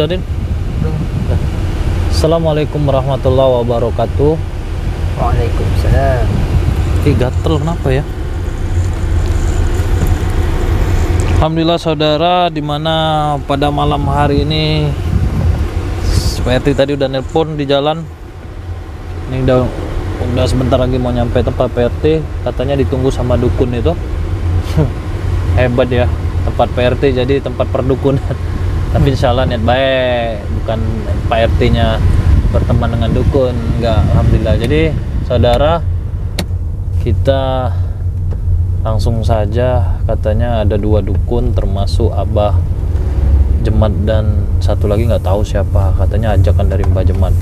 Udah, Din? Assalamualaikum warahmatullahi wabarakatuh. Waalaikumsalam. Ih, gatel kenapa ya? Alhamdulillah saudara, di mana pada malam hari ini Pak tadi udah nelpon di jalan. Ini udah udah sebentar lagi mau nyampe tempat PRT, katanya ditunggu sama dukun itu. Hebat ya, tempat PRT jadi tempat perdukunan. Tapi insya Allah niat baik, bukan Pak RT-nya berteman dengan dukun, enggak. Alhamdulillah. Jadi saudara, kita langsung saja katanya ada dua dukun termasuk Abah Jemat dan satu lagi nggak tahu siapa katanya ajakan dari Mbah Jemat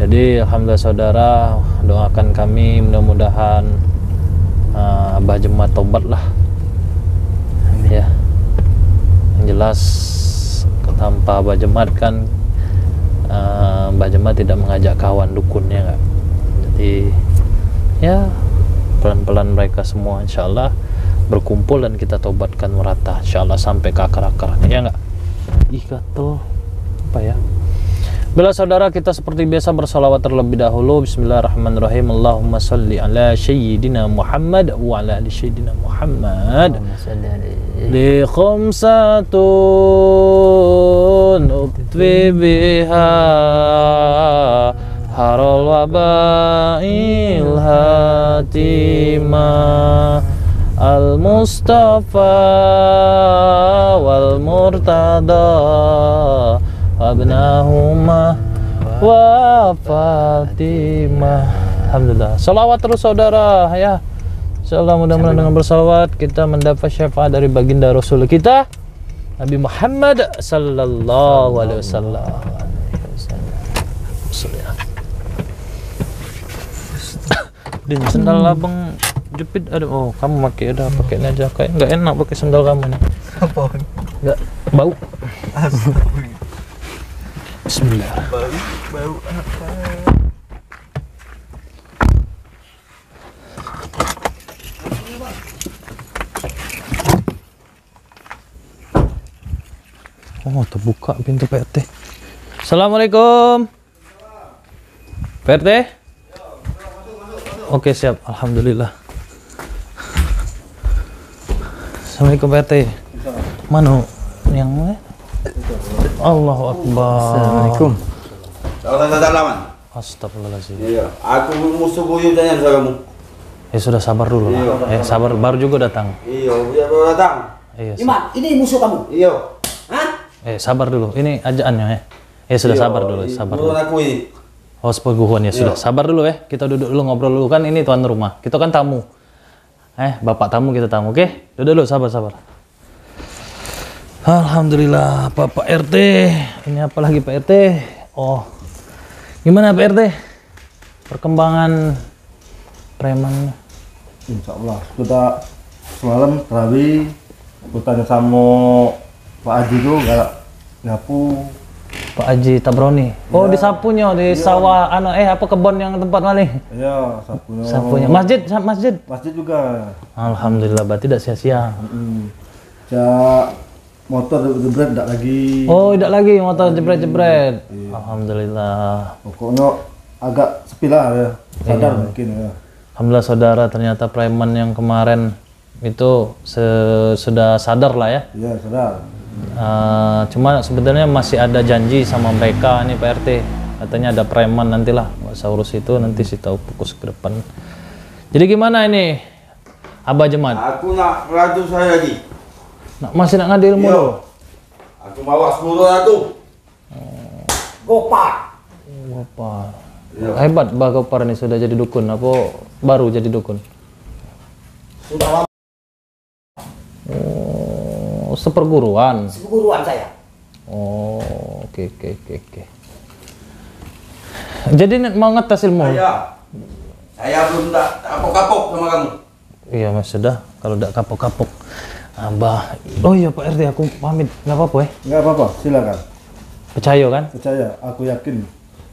jadi Alhamdulillah saudara doakan kami mudah-mudahan uh, Abah Jemat tobat lah ya yang jelas tanpa Abah Jemat kan uh, Mbah Jemat tidak mengajak kawan dukunnya nggak? Jadi ya pelan-pelan mereka semua insya Allah berkumpul dan kita tobatkan merata insya Allah sampai ke akar-akarnya ya enggak ih gatel. Apa ya? Bila saudara kita seperti biasa bersalawat terlebih dahulu Bismillahirrahmanirrahim. Allahumma salli ala Sayyidina Muhammad wa ala ali Sayyidina Muhammad. Li khamsatun utwi biha harul wabail hatima al mustafa wal murtada wabnahuma wa fatimah alhamdulillah salawat terus saudara ya insyaallah mudah-mudahan dengan bersalawat kita mendapat syafaat dari baginda rasul kita Nabi Muhammad sallallahu alaihi wasallam. Din sendal abang jepit ada. Oh kamu pakai ada pakai ini aja kayak nggak enak pakai sendal kamu nih Apa? nggak bau. Bismillah. Bau, bau apa? Oh terbuka pintu PRT Assalamualaikum PRT Oke siap Alhamdulillah Assalamualaikum PRT Mana yang mana? Allahu Akbar Assalamualaikum. Astagfirullahaladzim Iya. Aku musuh buyut tanya sama kamu. Ya sudah sabar dulu lah Eh sabar baru juga datang Iya, baru datang. Iya Iman, ini musuh kamu. Iya. Eh sabar dulu. Ini ajaannya ya? Ya sudah Iya, sabar dulu sabar dulu. aku ini. Oh sepeguhan ya. Sudah sabar dulu ya. Kita duduk dulu ngobrol dulu. Kan ini tuan rumah. Kita kan tamu. Eh bapak tamu kita tamu oke? Duduk dulu sabar sabar. Alhamdulillah Bapak RT ini apa lagi Pak RT oh. Gimana Pak RT perkembangan preman. Insya Allah kita semalam terawih bertanya sama Pak Haji itu nggak nyapu. Pak Haji Tabroni. Oh disapunya di sawah ano eh apa kebun yang tempat malih ya sapunya. Sapunya. Masjid masjid? Masjid juga. Alhamdulillah berarti tidak sia-sia. Hmm. ya motor jebret tidak lagi. Oh, tidak lagi motor jebret-jebret. Alhamdulillah. pokoknya agak sepi lah ya. Sadar mungkin ya. Alhamdulillah saudara ternyata preman yang kemarin itu se- sudah sadar lah ya. iya sadar Eh, cuma sebenarnya masih ada janji sama mereka nih PRT. Katanya ada preman nantilah, nggak usah urus itu nanti sih tahu fokus ke depan. Jadi gimana ini? Abah Jemat, Aku nak raju saya lagi. Nak- masih nak ngadu ilmu Iya. lo? Aku bawa sepuluh aku. Gopar. Apa? Hebat Bah Gopar ini sudah jadi dukun, apa baru jadi dukun? Sudah lama Oh, seperguruan. seperguruan saya. Oh, oke oke oke oke. Jadi net mau ngetes ilmu? Saya. Saya belum tak kapok-kapok sama kamu. Iya mas sudah. Kalau tidak kapok-kapok, abah. Oh iya Pak RT aku pamit. Nggak apa-apa ya? nggak apa-apa silakan Percaya kan? percaya aku yakin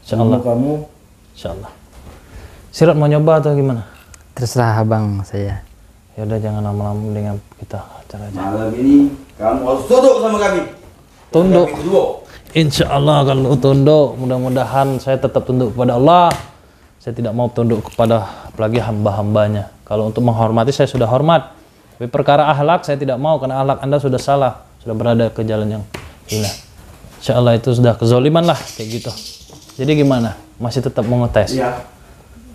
Insya Allah. Ilmu kamu Insya Allah. Sirat mau nyoba atau gimana? Terserah abang saya. Ya udah jangan lama-lama dengan kita acara aja. Malam ini kamu harus tunduk sama kami. Tunduk. Insya Allah kalau tunduk mudah-mudahan saya tetap tunduk kepada Allah saya tidak mau tunduk kepada apalagi hamba-hambanya kalau untuk menghormati saya sudah hormat tapi perkara akhlak saya tidak mau karena akhlak anda sudah salah sudah berada ke jalan yang hina insya Allah itu sudah kezoliman lah kayak gitu jadi gimana masih tetap mau ngetes Iya.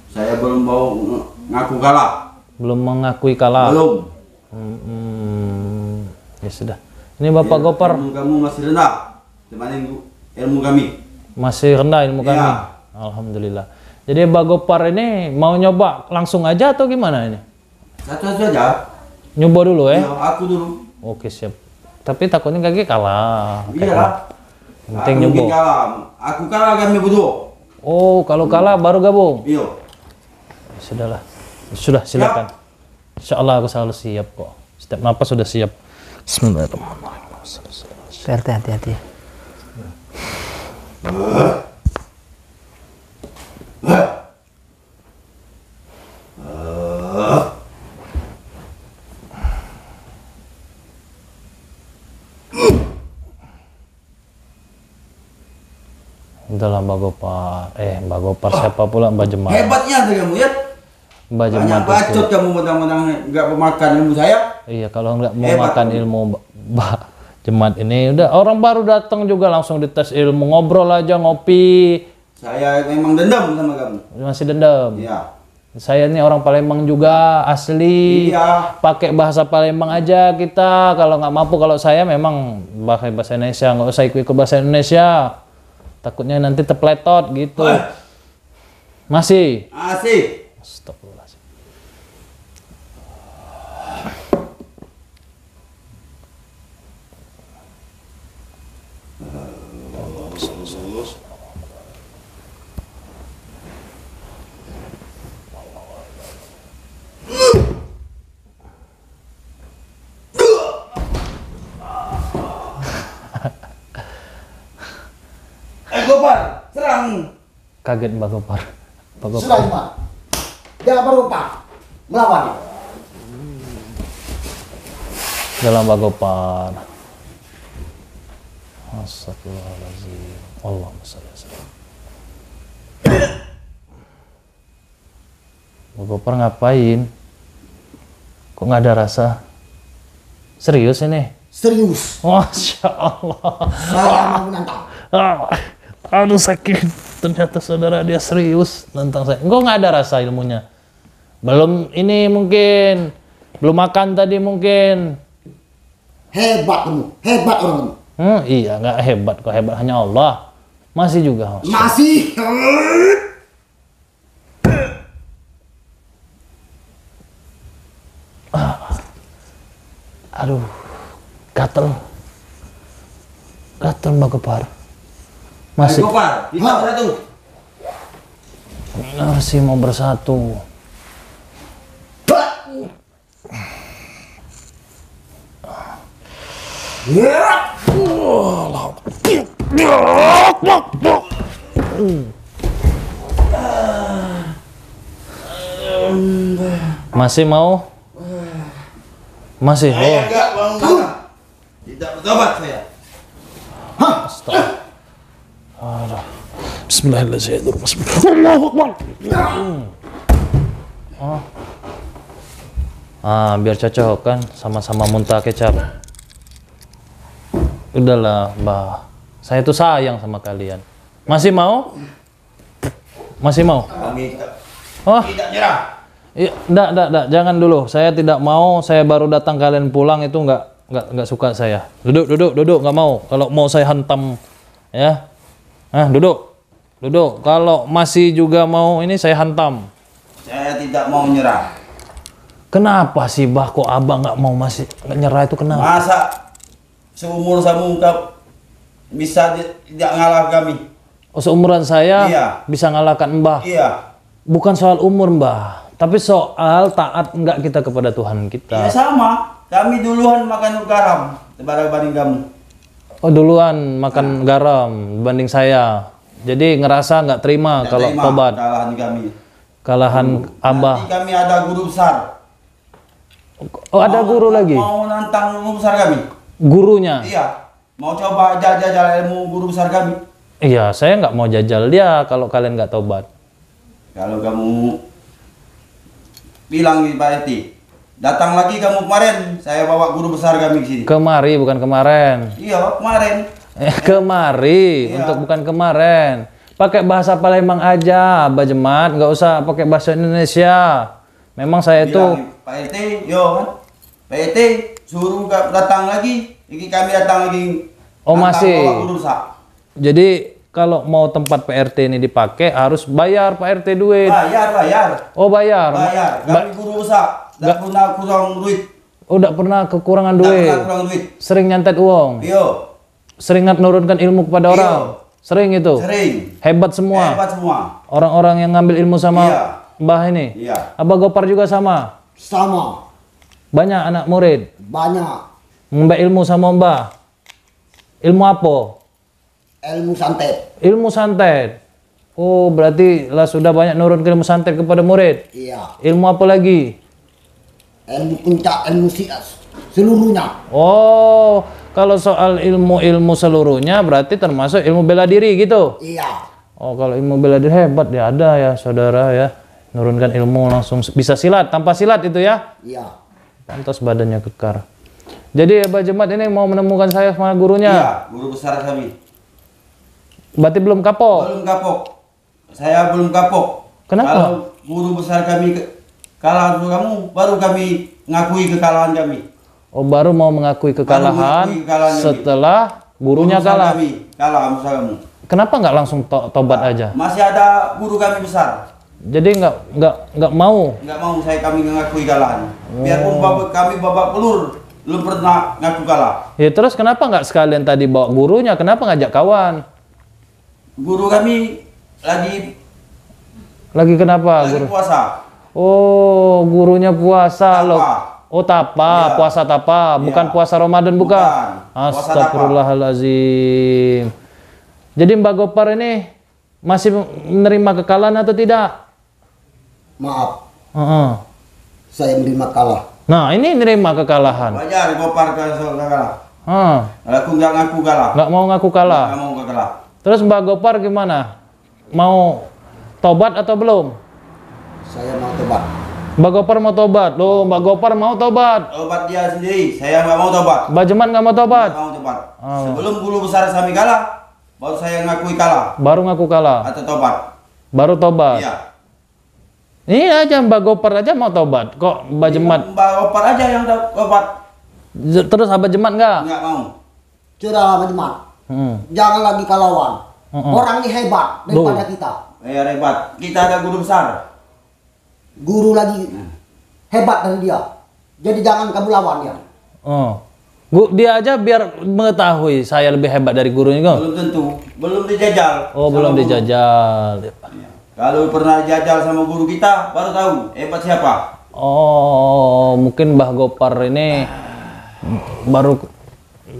Saya belum mau ng- ngaku kalah. Belum mengakui kalah Belum. Hmm, ya sudah ini bapak Gopar Ilmu kamu masih rendah dibanding ilmu kami. masih rendah ilmu kami Iya. alhamdulillah jadi Mbak Gopar ini mau nyoba langsung aja atau gimana ini Satu-satu aja. nyoba dulu eh Ya, aku dulu. oke siap tapi takutnya kaki kalah Iya lah. penting nyoba kalah. Aku kalah kami berdua. oh kalau kalah baru gabung Iya. sudahlah sudah silakan. Insya Allah aku selalu siap kok. Setiap napas sudah siap. Bismillahirrahmanirrahim. PRT hati-hati. Udahlah Mbak Gopar. Eh Mbak Gopar siapa pula Mbak Jemaat Hebatnya tuh kamu ya. Mbak Banyak bacot kamu mentang-mentang nggak pemakan ilmu saya. Iya, kalau nggak mau Hebat makan ilmu Mbak Jemaat ini udah orang baru datang juga langsung dites ilmu ngobrol aja ngopi Saya memang dendam sama kamu. masih dendam. Iya. Saya ini orang Palembang juga asli. Iya. Pakai bahasa Palembang aja kita. Kalau nggak mampu kalau saya memang pakai bahasa Indonesia nggak usah ikut-ikut bahasa Indonesia. Takutnya nanti tepletot gitu. Masih. Asik. Astagfirullahaladzim. Eh Gopar, serang. Kaget Mbak Gopar. Mbak Gopar. Sudah. Jangan berupa. Melawan. dalam Mbak Gopar. Astagfirullahaladzim. Allahumma ala sayyidina. Mbak Gopar ngapain? Kok nggak ada rasa? Serius ini? Serius. Masya Allah. Saya mau menantang. Aduh sakit. Ternyata saudara dia serius tentang saya. Kok nggak ada rasa ilmunya? Belum ini mungkin. Belum makan tadi mungkin. Hebat kamu. Hebat orang kamu. Hmm, iya, nggak hebat kok hebat hanya Allah. Masih juga. Mas. Masih. Aduh, gatel. Gatel Mbak Gopar. Masih, Gopar, kita bersatu. masih mau bersatu. Masih mau? Masih. Saya Oh, enggak mau. Tidak bertobat saya. Bismillahirrahmanirrahim. Allahu Akbar. Oh. Ah, biar cocok kan sama-sama muntah kecap. Udahlah, Mbah. Saya tuh sayang sama kalian. Masih mau? Masih mau? Kami Oh, tidak nyerah. iya, enggak, enggak, enggak, jangan dulu. Saya tidak mau, saya baru datang kalian pulang itu enggak enggak enggak suka saya. Duduk, duduk, duduk, enggak mau. Kalau mau saya hantam ya. Ah, duduk. Duduk. Kalau masih juga mau ini saya hantam. Saya tidak mau nyerah. Kenapa sih bah kok abang nggak mau masih nggak nyerah itu kenapa? Masa seumur sama ungkap bisa tidak ngalah kami? Oh, seumuran saya Iya. bisa ngalahkan mbah. Iya. Bukan soal umur mbah, tapi soal taat enggak kita kepada Tuhan Ya kita. sama. Kami duluan makan garam daripada kamu. Oh duluan makan garam dibanding saya. Jadi ngerasa nggak terima Tidak kalau terima tobat. Kalahan kami. Kalahan abah. Nanti kami ada guru besar. Oh ada Mau- guru lagi. Mau nantang guru besar kami. Gurunya. Iya. Mau coba jajal ilmu guru besar kami? Iya, saya nggak mau jajal dia kalau kalian nggak tobat. Kalau kamu bilang di Pak RT, datang lagi kamu kemarin, saya bawa guru besar kami ke sini. Kemari bukan kemarin. Iya, kemarin. Eh, kemari Iya. untuk bukan kemarin. Pakai bahasa Palembang aja, Abah Jemat, nggak usah pakai bahasa Indonesia. Memang saya itu Pak RT, yo kan. Pak RT suruh datang lagi. Ini kami datang lagi. Oh, masih. bawa guru besar. jadi kalau mau tempat PRT ini dipakai harus bayar Pak RT duit. Bayar, bayar. Oh bayar. Bayar. Ba- Kami guru besar. Tak pernah kurang duit. oh, nggak pernah kekurangan duit. pernah kurang duit. Sering nyantet uang. Yo, Sering menurunkan ilmu kepada Iya. orang. Sering itu. sering. Hebat semua. Hebat semua. Orang-orang yang ngambil ilmu sama Iya. Mbah ini. Iya. Abah Gopar juga sama. Sama. Banyak anak murid Banyak. mengambil ilmu sama Mbah. Ilmu apa? Ilmu santet. Ilmu santet. Oh, berarti lah sudah banyak nurun ilmu santet kepada murid. Iya. Ilmu apa lagi? Ilmu puncak, ilmu sias. Seluruhnya. Oh, kalau soal ilmu-ilmu seluruhnya berarti termasuk ilmu bela diri gitu. Iya. Oh, kalau ilmu bela diri hebat ya ada ya, saudara ya. Nurunkan ilmu langsung bisa silat, tanpa silat itu ya. Iya. Pantas badannya kekar. Jadi Abah Jemat ini mau menemukan saya sama gurunya. Iya, guru besar kami. Berarti belum kapok. Belum kapok. Saya belum kapok. Kenapa? Kalau guru besar kami kalah kamu, baru kami ngakui kekalahan kami. Oh, baru mau mengakui kekalahan mengakui kekalahan kami. setelah gurunya Guru kalah. Kami kalah kamu. Kenapa nggak langsung to- tobat aja? Masih ada guru kami besar. Jadi nggak nggak nggak mau. Nggak mau saya kami ngakui kekalahan. Oh. Biarpun babak kami babak pelur, belum pernah ngaku kalah. Ya terus kenapa nggak sekalian tadi bawa gurunya? Kenapa ngajak kawan? Guru kami lagi Lagi kenapa lagi guru? puasa. Oh, gurunya puasa Tapa. loh. Oh tapa, Iya. puasa tapa, bukan Iya. puasa Ramadan bukan? Bukan. Astagfirullahalazim. Jadi Mbak Gopar ini masih menerima kekalahan atau tidak? Maaf. Heeh. Saya menerima kalah. Nah ini nerima kekalahan. Wajar gopar kalah. Kalau aku nggak ngaku kalah. nggak mau ngaku kalah. Nggak mau kalah. Terus Mbak Gopar gimana? Mau tobat atau belum? Saya mau tobat. Mbak Gopar mau tobat. Loh, Mbak Gopar mau tobat. Tobat dia sendiri. Saya nggak mau tobat. Mbak Jeman nggak mau tobat. Nggak mau tobat. Oh. Sebelum guru besar kami kalah, baru saya ngakui kalah Baru ngaku kalah. atau tobat. Baru tobat. Iya. Ini aja Mbak Gopar aja mau tobat. Kok Mbak Jemat? Mbak Gopar aja yang to- tobat. Terus Abah Jemat nggak? Nggak mau. Sudah lama Jemat. Hmm. Jangan lagi kalawan. Mm-mm. Orang ini hebat daripada kita. Ya hebat. Kita ada guru besar. Guru lagi hebat dari dia. Jadi jangan kamu lawan ya. Oh. Dia aja biar mengetahui saya lebih hebat dari gurunya kok. Belum tentu. Belum dijajal. Oh, belum guru. dijajal. Iya. Kalau pernah dijajal sama guru kita, baru tahu hebat siapa. Oh, mungkin Mbah Gopar ini baru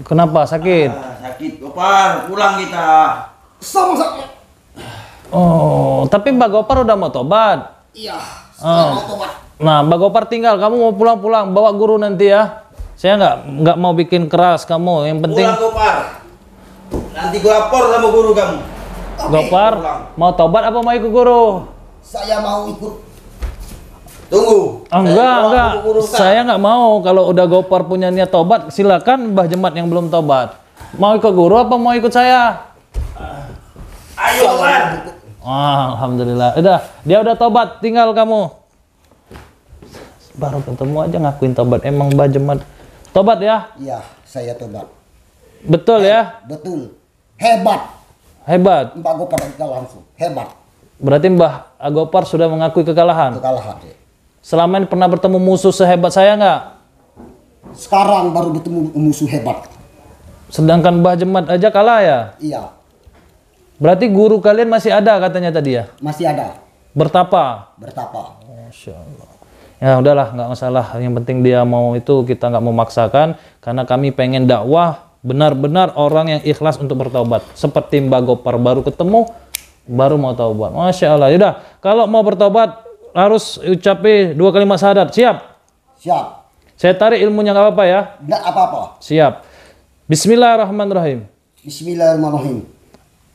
kenapa sakit? Ah, sakit Gopar, pulang kita. Sama-sama. Oh, tapi Mbak Gopar udah mau tobat. Iya. Saya mau tobat. Nah, Mbak Gopar tinggal, kamu mau pulang-pulang, bawa guru nanti ya. Saya nggak nggak mau bikin keras kamu. Yang penting Pulang Gopar. Nanti gua lapor sama guru kamu. Gopar pulang. mau tobat apa mau ikut guru? Saya mau ikut. Tunggu. Ah, enggak, enggak. Saya nggak mau. Kalau udah Gopar punya niat tobat, silakan Mbah Jemat yang belum tobat. Mau ikut guru apa mau ikut saya? Ayo Gopar. Ah, Alhamdulillah. Udah, dia udah tobat, tinggal kamu. Baru ketemu aja ngakuin tobat. Emang Mbah Jemat tobat ya? Iya, saya tobat. Betul ya? Betul. Hebat. Hebat. Mbak Gopar kita langsung. Hebat. Berarti Mbah Agopar sudah mengakui kekalahan. Kekalahan. ya. Selama ini pernah bertemu musuh sehebat saya nggak? Sekarang baru bertemu musuh hebat. Sedangkan Mbah Jemat aja kalah ya? Iya, Berarti guru kalian masih ada katanya tadi ya? masih ada. Bertapa. Bertapa. Masya Allah. Ya udahlah, nggak masalah. Yang penting dia mau itu kita nggak memaksakan karena kami pengen dakwah benar-benar orang yang ikhlas untuk bertobat. Seperti Mbak Gopar baru ketemu, baru mau taubat. Masya Allah. Yaudah, kalau mau bertobat harus ucapi dua kalimat syahadat. Siap? Siap. Saya tarik ilmunya nggak apa-apa ya? Tidak apa-apa. Siap. Bismillahirrahmanirrahim. Bismillahirrahmanirrahim.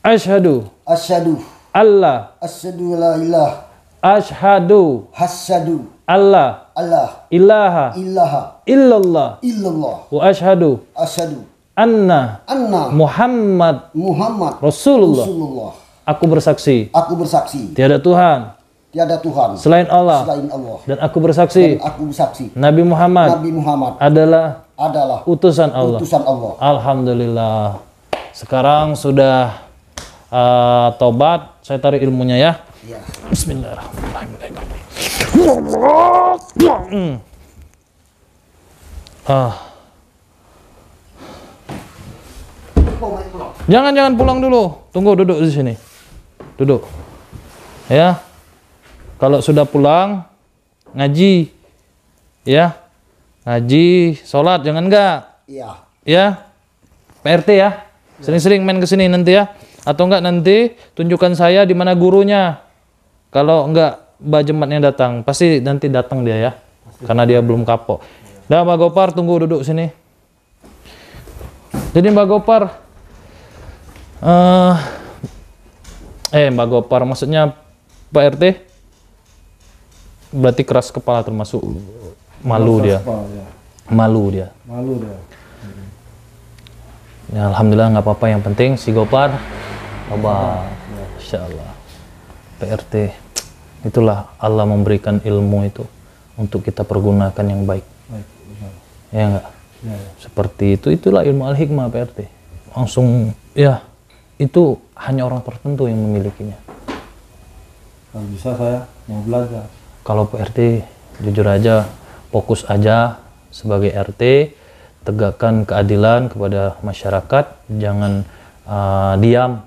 Ashhadu Asyhadu Allah. Asyhadu la ilaha ashhadu hasyadu Allah. Allah. Ilaha. Ilaha. Illallah. Illallah. Wa ashhadu asyhadu anna. Anna. Muhammad. Muhammad. Rasulullah. Rasulullah. Aku bersaksi. Aku bersaksi. Tiada Tuhan. Tiada Tuhan. Selain Allah. Selain Allah. dan aku bersaksi. Dan aku bersaksi. Nabi Muhammad Nabi Muhammad. adalah adalah utusan Allah. utusan Allah. Alhamdulillah. Sekarang sudah uh, tobat, saya tarik ilmunya ya. Ya. Bismillahirrahmanirrahim. Hmm. Ah. Jangan jangan pulang dulu. Tunggu duduk di sini. Duduk. Ya. Kalau sudah pulang ngaji. Ya. Ngaji, sholat jangan enggak. Iya. Ya. PRT ya. Sering-sering main ke sini nanti ya. Atau enggak nanti tunjukkan saya di mana gurunya. Kalau enggak Mbak Jematnya datang, pasti nanti datang dia ya. Karena dia belum kapok. Dah Mbak Gopar tunggu duduk sini. Jadi Mbak Gopar eh eh Mbak Gopar maksudnya Pak RT berarti keras kepala termasuk malu dia. Ya. Malu dia. Malu dia. Ya, Alhamdulillah nggak apa-apa. Yang penting si Gopar, Abah, Insya Allah. PRT, itulah Allah memberikan ilmu itu untuk kita pergunakan yang baik. Baik. Ya enggak? Ya, ya. Seperti itu, itulah ilmu al-hikmah PRT. Langsung, ya, itu hanya orang tertentu yang memilikinya. Kalau bisa saya mau belajar. Kalau PRT, jujur aja, fokus aja sebagai RT, tegakkan keadilan kepada masyarakat, jangan uh, diam.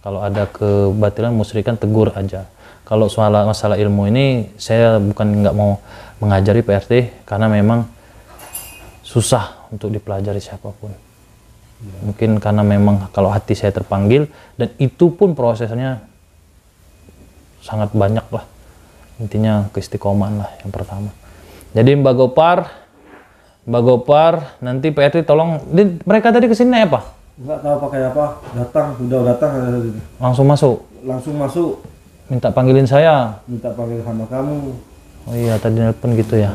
Kalau ada kebatilan, musyrikan tegur aja. Kalau soal masalah ilmu ini, saya bukan nggak mau mengajari PRT karena memang susah untuk dipelajari siapa pun. Mungkin karena memang kalau hati saya terpanggil dan itu pun prosesnya sangat banyak lah. Intinya keistiqomahan lah yang pertama. Jadi Mbak Gopar, Mbak Gopar, nanti PRT tolong, di- mereka tadi ke sini naik apa? Enggak tahu pakai apa. Datang, udah datang. Langsung masuk, langsung masuk minta panggilin saya. minta panggil sama kamu. Oh iya, tadi nelpon gitu ya.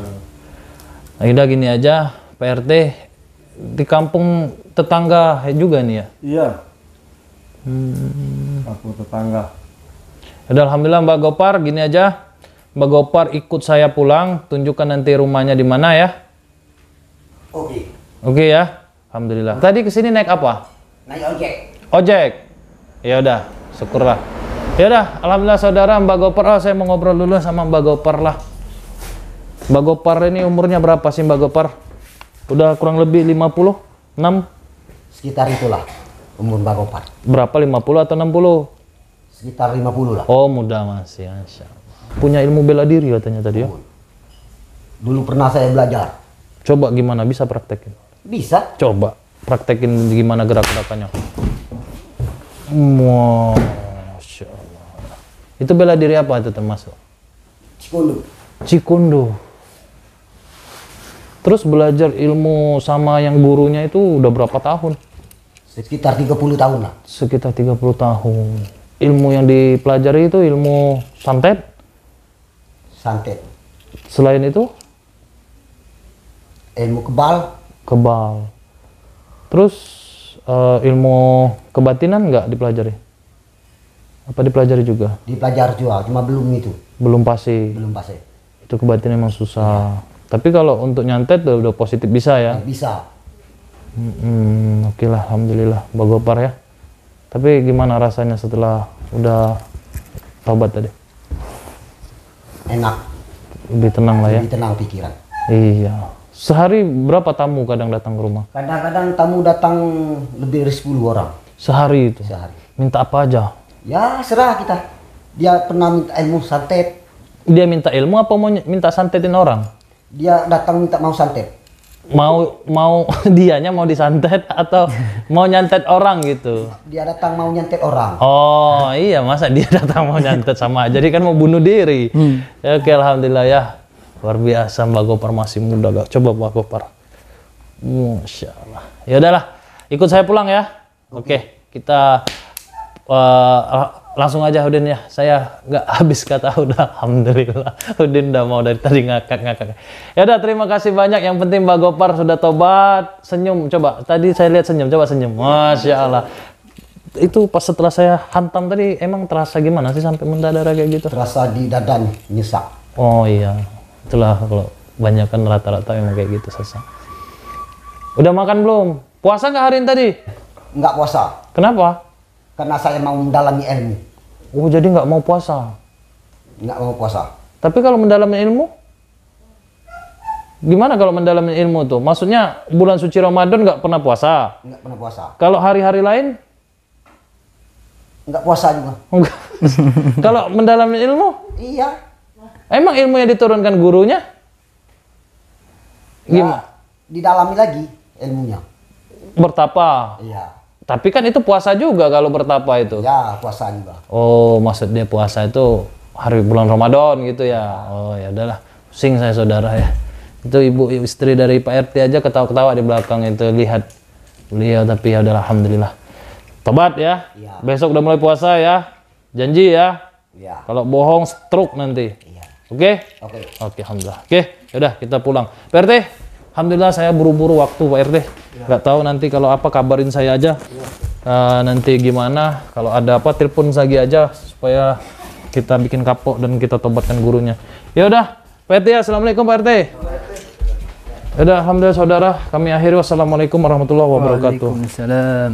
Nah, udah gini aja, PRT di kampung tetangga juga nih ya. Iya. Aku tetangga. Udah alhamdulillah Mbak Gopar gini aja. Mbak Gopar ikut saya pulang, tunjukkan nanti rumahnya di mana ya. Oke. Oke ya. Alhamdulillah. Tadi ke sini naik apa? Naik ojek. Ojek. Ya udah, syukurlah. Ya udah, alhamdulillah saudara Mbak Gopar. Oh, saya mau ngobrol dulu sama Mbak Gopar lah. Mbak Gopar ini umurnya berapa sih Mbak Gopar? Udah kurang lebih 50? 6? Sekitar itulah umur Mbak Gopar. Berapa 50 atau 60? Sekitar 50 lah. Oh, muda masih, Masya. Punya ilmu bela diri katanya tadi ya. Dulu pernah saya belajar. Coba gimana bisa praktekin? Bisa. Coba praktekin gimana gerak-gerakannya. Allah. Itu bela diri apa itu termasuk? Cikulu. Cikundo. Terus belajar ilmu sama yang gurunya itu udah berapa tahun? Sekitar 30 tahun lah. Sekitar 30 tahun. Ilmu yang dipelajari itu ilmu santet. Santet. Selain itu Ilmu kebal. kebal. Terus eh, ilmu kebatinan nggak dipelajari? Apa dipelajari juga? Dipelajari juga. Cuma belum itu. Belum pasti. Belum pasti. Itu kebatinan memang susah. Tapi kalau untuk nyantet udah, udah positif bisa ya. Bisa. Hmm, oke lah, alhamdulillah, Mbak Gopar ya. Tapi gimana rasanya setelah udah tobat tadi? Enak. Lebih tenang lah ya. Lebih tenang pikiran. Iya. Sehari berapa tamu kadang datang ke rumah? Kadang-kadang tamu datang lebih dari 10 orang Sehari itu. sehari. Minta apa aja? Ya serah kita. Dia pernah minta ilmu santet. Dia minta ilmu apa mau minta santetin orang? Dia datang minta mau santet. Mau mau dianya mau disantet atau mau nyantet orang gitu? Dia datang mau nyantet orang. Oh iya masa dia datang mau nyantet sama jadi kan mau bunuh diri. Ya, oke alhamdulillah ya luar biasa Mbak Gopar masih muda gak coba Mbak Gopar. Masya Allah. Ya udahlah Ikut saya pulang ya. Oke, kita eh, langsung aja Udin ya. Saya nggak habis kata udah alhamdulillah. Udin udah mau dari tadi ngakak-ngakak. Ya udah terima kasih banyak. Yang penting Mbak Gopar sudah tobat. Senyum coba. Tadi saya lihat senyum. Coba senyum. Masya Allah. Itu pas setelah saya hantam tadi emang terasa gimana sih sampai mendadak kayak gitu? Terasa di dadan nyesak. Oh iya, itulah kalau banyak kan rata-rata memang kayak gitu sesak. Udah makan belum? Puasa nggak hari ini tadi? Enggak puasa. Kenapa? Karena saya mau mendalami ilmu. Oh jadi nggak mau puasa. Enggak mau puasa. Tapi kalau mendalami ilmu, gimana kalau mendalami ilmu tuh? Maksudnya bulan suci Ramadan nggak pernah puasa. Enggak pernah puasa. Kalau hari-hari lain, Enggak puasa juga. kalau mendalami ilmu, Iya. emang ilmu yang diturunkan gurunya? Gimana? Ya, didalami lagi ilmunya. Bertapa. Iya. Tapi kan itu puasa juga kalau bertapa itu. Ya, puasa juga. Oh, maksudnya puasa itu hari bulan Ramadan gitu ya. Oh, ya udahlah. Pusing saya saudara ya. Itu ibu istri dari Pak RT aja ketawa-ketawa di belakang itu lihat beliau tapi ya udahlah alhamdulillah. Tobat ya. Iya. Besok udah mulai puasa ya. Janji ya. Iya. Kalau bohong stroke nanti. Iya. Oke? Oke. Oke, alhamdulillah. Oke, yaudah kita pulang. Pak RT, alhamdulillah saya buru-buru waktu Pak RT. Nggak tahu nanti kalau apa kabarin saya aja. Eh, nanti gimana? Kalau ada apa telepon lagi aja supaya kita bikin kapok dan kita tobatkan gurunya. Ya udah, Pak RT, assalamualaikum Pak RT. Yaudah, alhamdulillah saudara, kami akhiri wassalamualaikum warahmatullahi wabarakatuh. Waalaikumsalam.